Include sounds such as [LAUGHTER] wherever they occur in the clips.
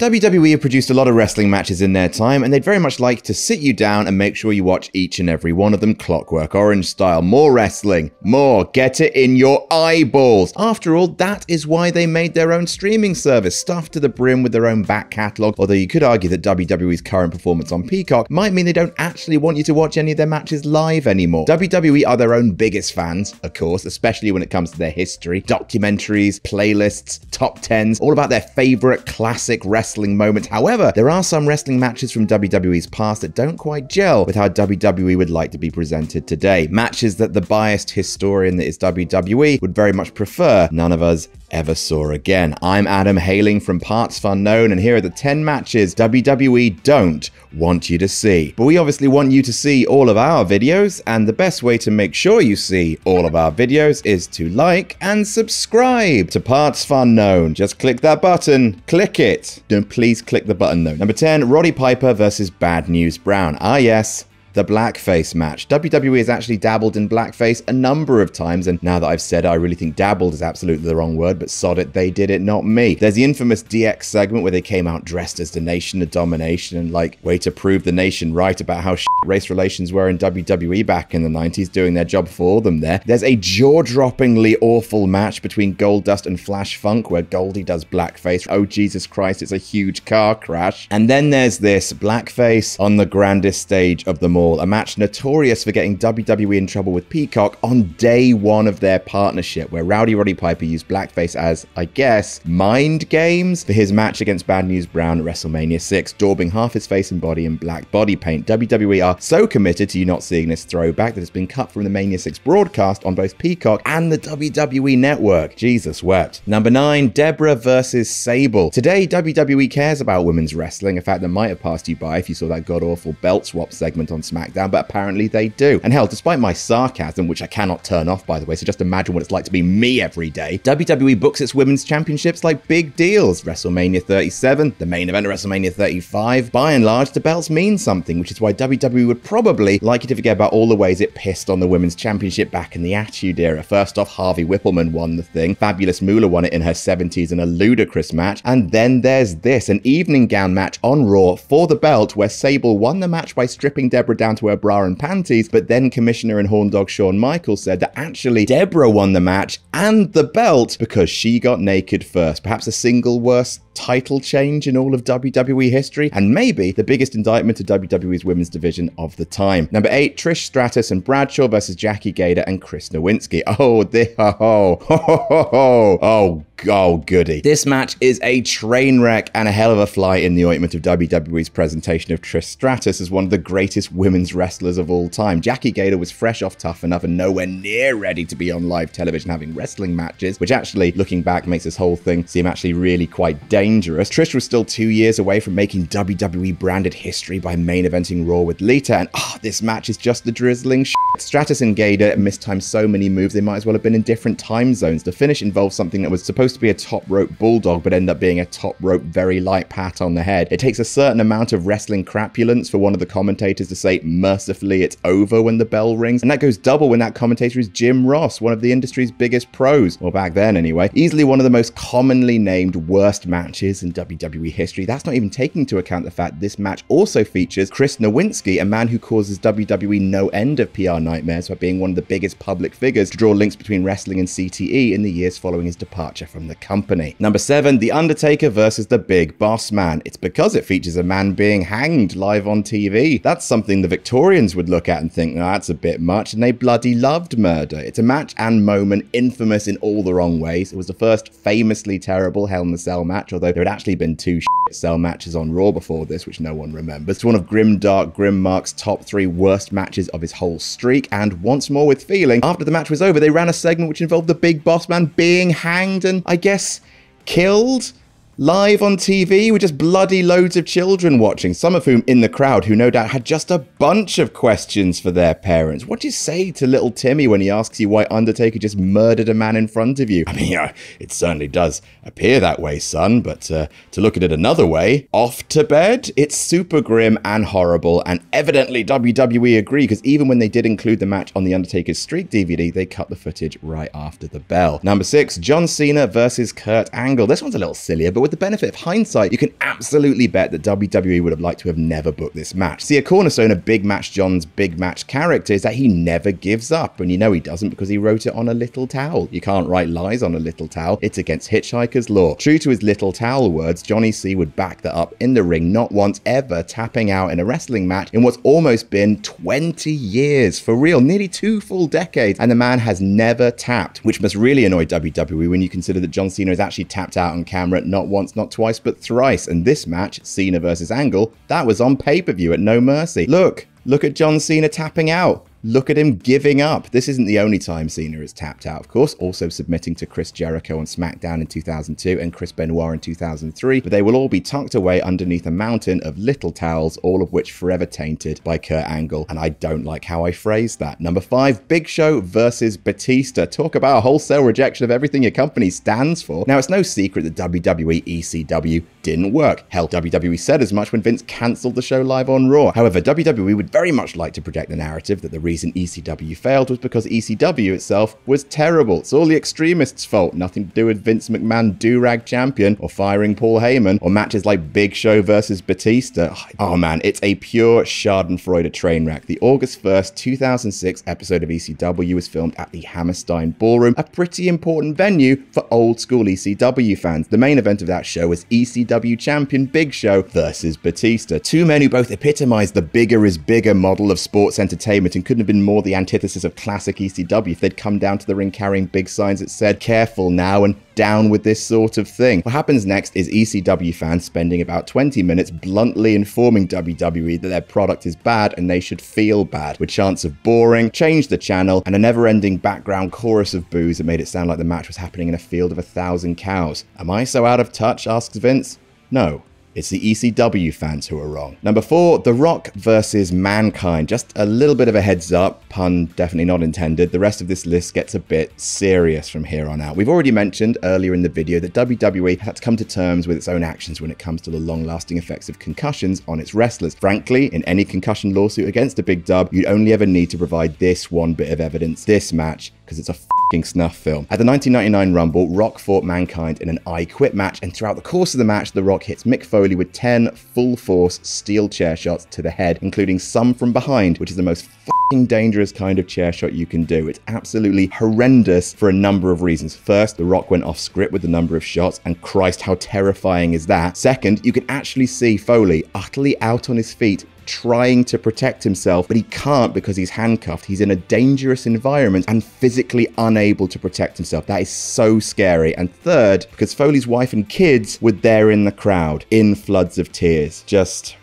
WWE have produced a lot of wrestling matches in their time, and they'd very much like to sit you down and make sure you watch each and every one of them clockwork orange style. More wrestling, more, get it in your eyeballs. After all, that is why they made their own streaming service, stuffed to the brim with their own back catalogue. Although you could argue that WWE's current performance on Peacock might mean they don't actually want you to watch any of their matches live anymore. WWE are their own biggest fans, of course, especially when it comes to their history, documentaries, playlists, top tens, all about their favorite classic wrestling wrestling moment. However, there are some wrestling matches from WWE's past that don't quite gel with how WWE would like to be presented today. Matches that the biased historian that is WWE would very much prefer none of us ever saw again. I'm Adam hailing from Parts Unknown, and here are the 10 matches WWE don't want you to see. But we obviously want you to see all of our videos, and the best way to make sure you see all of our videos is to like and subscribe to Parts Unknown. Just click that button, click it. Don't please click the button though. Number 10, Roddy Piper versus Bad News Brown. Ah yes, the blackface match. WWE has actually dabbled in blackface a number of times, and now that I've said it, I really think dabbled is absolutely the wrong word, but sod it, they did it, not me. There's the infamous DX segment where they came out dressed as the Nation of Domination and like way to prove the nation right about how race relations were in WWE back in the 90s, doing their job for them there. There's a jaw-droppingly awful match between Goldust and Flash Funk where Goldie does blackface. Oh Jesus Christ, it's a huge car crash. And then there's this blackface on the grandest stage of them all a match notorious for getting WWE in trouble with Peacock on day one of their partnership, where Rowdy Roddy Piper used blackface as, I guess, mind games for his match against Bad News Brown at WrestleMania 6, daubing half his face and body in black body paint. WWE are so committed to you not seeing this throwback that it's been cut from the Mania 6 broadcast on both Peacock and the WWE network. Jesus wept. Number 9, Debra versus Sable. Today, WWE cares about women's wrestling, a fact that might have passed you by if you saw that god awful belt swap segment on SmackDown, but apparently they do. And hell, despite my sarcasm, which I cannot turn off by the way, so just imagine what it's like to be me every day, WWE books its women's championships like big deals. WrestleMania 37, the main event of WrestleMania 35. By and large, the belts mean something, which is why WWE would probably like you to forget about all the ways it pissed on the women's championship back in the Attitude Era. First off, Harvey Wippleman won the thing. Fabulous Moolah won it in her 70s in a ludicrous match. And then there's this, an evening gown match on Raw for the belt where Sable won the match by stripping Debra down to her bra and panties, but then Commissioner and Horn Dog Shawn Michaels said that actually Debra won the match and the belt because she got naked first. Perhaps the single worst title change in all of WWE history, and maybe the biggest indictment of WWE's women's division of the time. Number eight, Trish Stratus and Bradshaw versus Jackie Gayda and Chris Nowinski. Oh, this, [LAUGHS] oh, oh, oh, oh, oh, oh, goody. This match is a train wreck and a hell of a fly in the ointment of WWE's presentation of Trish Stratus as one of the greatest women's wrestlers of all time. Jackie Gayda was fresh off Tough Enough and nowhere near ready to be on live television having wrestling matches, which actually, looking back, makes this whole thing seem actually really quite dangerous dangerous. Trish was still two years away from making WWE branded history by main eventing Raw with Lita, and oh, this match is just the drizzling shit. Stratus and Gayda mistimed so many moves they might as well have been in different time zones. The finish involved something that was supposed to be a top rope bulldog, but ended up being a top rope very light pat on the head. It takes a certain amount of wrestling crapulence for one of the commentators to say, mercifully, it's over when the bell rings, and that goes double when that commentator is Jim Ross, one of the industry's biggest pros, or back then anyway. Easily one of the most commonly named worst matches matches in WWE history. That's not even taking into account the fact this match also features Chris Nowinski, a man who causes WWE no end of PR nightmares by being one of the biggest public figures to draw links between wrestling and CTE in the years following his departure from the company. Number 7, The Undertaker versus the Big Boss Man. It's because it features a man being hanged live on TV. That's something the Victorians would look at and think, oh, that's a bit much, and they bloody loved murder. It's a match and moment infamous in all the wrong ways. It was the first famously terrible Hell in a Cell match, although there had actually been two [LAUGHS] cell matches on Raw before this, which no one remembers. It's one of Grim Dark Grim Mark's top three worst matches of his whole streak, and once more with feeling, after the match was over, they ran a segment which involved the big boss man being hanged and, I guess, killed? Live on TV with just bloody loads of children watching, some of whom in the crowd who no doubt had just a bunch of questions for their parents. What do you say to little Timmy when he asks you why Undertaker just murdered a man in front of you? [LAUGHS] I mean, yeah, it certainly does appear that way, son, but uh, to look at it another way, off to bed? It's super grim and horrible, and evidently WWE agree because even when they did include the match on the Undertaker's Streak DVD, they cut the footage right after the bell. Number six, John Cena versus Kurt Angle. This one's a little sillier, but with the benefit of hindsight, you can absolutely bet that WWE would have liked to have never booked this match. See, a cornerstone of Big Match John's Big Match character is that he never gives up, and you know he doesn't because he wrote it on a little towel. You can't write lies on a little towel, it's against Hitchhiker's law. True to his little towel words, Johnny C would back that up in the ring, not once ever tapping out in a wrestling match in what's almost been 20 years. For real, nearly two full decades, and the man has never tapped, which must really annoy WWE when you consider that John Cena has actually tapped out on camera not once, not twice, but thrice. And this match, Cena versus Angle, that was on pay per view at No Mercy. Look, look at John Cena tapping out. Look at him giving up. This isn't the only time Cena has tapped out, of course, also submitting to Chris Jericho on SmackDown in 2002 and Chris Benoit in 2003, but they will all be tucked away underneath a mountain of little towels, all of which forever tainted by Kurt Angle. And I don't like how I phrased that. Number five, Big Show versus Batista. Talk about a wholesale rejection of everything your company stands for. Now, it's no secret that WWE ECW didn't work. Hell, WWE said as much when Vince cancelled the show live on Raw. However, WWE would very much like to project the narrative that the reason ECW failed was because ECW itself was terrible. It's all the extremists' fault. Nothing to do with Vince McMahon do-rag champion or firing Paul Heyman or matches like Big Show versus Batista. Oh man, it's a pure Schadenfreude train wreck. The August 1st, 2006 episode of ECW was filmed at the Hammerstein Ballroom, a pretty important venue for old school ECW fans. The main event of that show was ECW champion Big Show versus Batista. Two men who both epitomized the bigger is bigger model of sports entertainment and couldn't have been more the antithesis of classic ECW if they'd come down to the ring carrying big signs that said, careful now and down with this sort of thing. What happens next is ECW fans spending about 20 minutes bluntly informing WWE that their product is bad and they should feel bad, with chants of boring, change the channel, and a never ending background chorus of boos that made it sound like the match was happening in a field of a thousand cows. Am I so out of touch? asks Vince. No. It's the ECW fans who are wrong. Number four, The Rock versus Mankind. Just a little bit of a heads up, pun definitely not intended. The rest of this list gets a bit serious from here on out. We've already mentioned earlier in the video that WWE had to come to terms with its own actions when it comes to the long lasting effects of concussions on its wrestlers. Frankly, in any concussion lawsuit against a big dub, you'd only ever need to provide this one bit of evidence, this match, because it's a fucking snuff film. At the 1999 Rumble, Rock fought Mankind in an I Quit match, and throughout the course of the match, The Rock hits Mick Foley with 10 full force steel chair shots to the head, including some from behind, which is the most fucking dangerous kind of chair shot you can do. It's absolutely horrendous for a number of reasons. First, The Rock went off script with the number of shots, and Christ, how terrifying is that? Second, you can actually see Foley utterly out on his feet trying to protect himself, but he can't because he's handcuffed. He's in a dangerous environment and physically unable to protect himself. That is so scary. And third, because Foley's wife and kids were there in the crowd in floods of tears. Just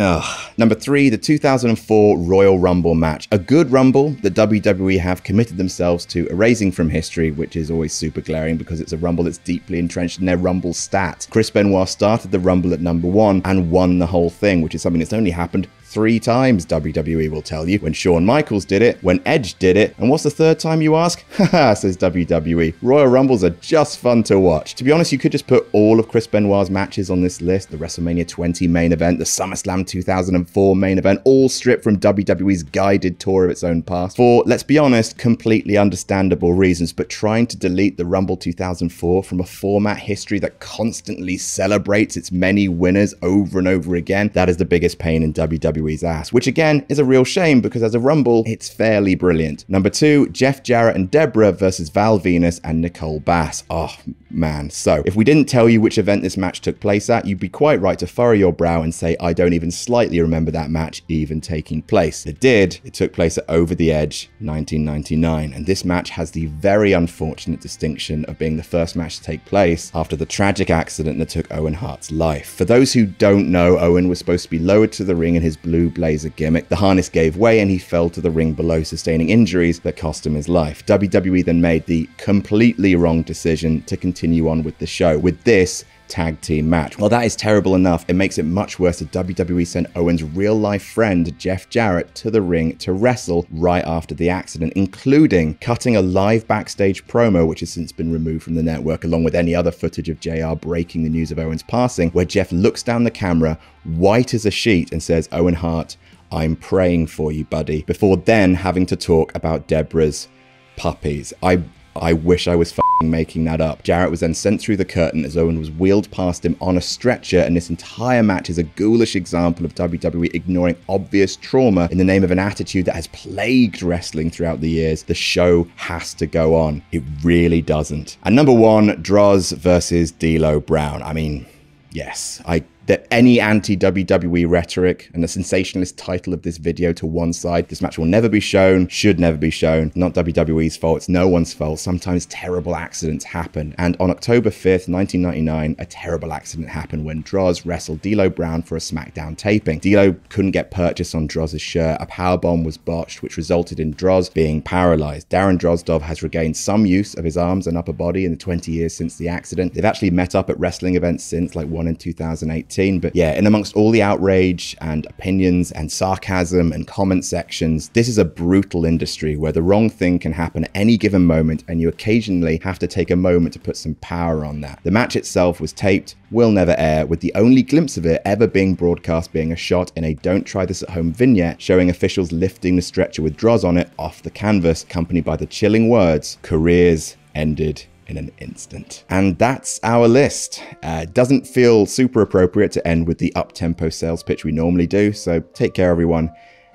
Ugh. Number three, the 2004 Royal Rumble match. A good Rumble that WWE have committed themselves to erasing from history, which is always super glaring because it's a Rumble that's deeply entrenched in their Rumble stat. Chris Benoit started the Rumble at number one and won the whole thing, which is something that's only happened three times, WWE will tell you. When Shawn Michaels did it, when Edge did it, and what's the third time you ask? [LAUGHS] Haha, says WWE. Royal Rumbles are just fun to watch. To be honest, you could just put all of Chris Benoit's matches on this list the WrestleMania 20 main event, the SummerSlam 2004 main event, all stripped from WWE's guided tour of its own past for, let's be honest, completely understandable reasons. But trying to delete the Rumble 2004 from a format history that constantly celebrates its many winners over and over again, that is the biggest pain in WWE WWE's ass, which again is a real shame because as a Rumble, it's fairly brilliant. Number two, Jeff Jarrett and Debra versus Val Venis and Nicole Bass. Oh man. So if we didn't tell you which event this match took place at, you'd be quite right to furrow your brow and say, I don't even slightly remember that match even taking place. It did. It took place at Over the Edge 1999. And this match has the very unfortunate distinction of being the first match to take place after the tragic accident that took Owen Hart's life. For those who don't know, Owen was supposed to be lowered to the ring in his blue blazer gimmick. The harness gave way and he fell to the ring below, sustaining injuries that cost him his life. WWE then made the completely wrong decision to continue on with the show. With this, tag team match. Well, that is terrible enough. It makes it much worse that WWE sent Owen's real life friend, Jeff Jarrett, to the ring to wrestle right after the accident, including cutting a live backstage promo, which has since been removed from the network, along with any other footage of JR breaking the news of Owen's passing, where Jeff looks down the camera, white as a sheet, and says, Owen Hart, I'm praying for you, buddy, before then having to talk about Debra's puppies. I I wish I was making that up. Jarrett was then sent through the curtain as Owen was wheeled past him on a stretcher, and this entire match is a ghoulish example of WWE ignoring obvious trauma in the name of an attitude that has plagued wrestling throughout the years. The show has to go on. It really doesn't. And number one, Droz versus D'Lo Brown. I mean, yes, I that any anti-WWE rhetoric and the sensationalist title of this video to one side. This match will never be shown, should never be shown. Not WWE's fault, it's no one's fault. Sometimes terrible accidents happen. And on October 5th, 1999, a terrible accident happened when Droz wrestled D'Lo Brown for a SmackDown taping. D'Lo couldn't get purchase on Droz's shirt. A powerbomb was botched, which resulted in Droz being paralyzed. Darren Drozdov has regained some use of his arms and upper body in the 20 years since the accident. They've actually met up at wrestling events since, like one in 2018 but yeah, in amongst all the outrage and opinions and sarcasm and comment sections, this is a brutal industry where the wrong thing can happen at any given moment, and you occasionally have to take a moment to put some power on that. The match itself was taped, will never air, with the only glimpse of it ever being broadcast being a shot in a Don't Try This at Home vignette showing officials lifting the stretcher with Droz on it off the canvas, accompanied by the chilling words, careers ended in an instant. And that's our list. Uh, doesn't feel super appropriate to end with the up tempo sales pitch we normally do. So take care, everyone,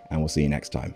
and we'll see you next time.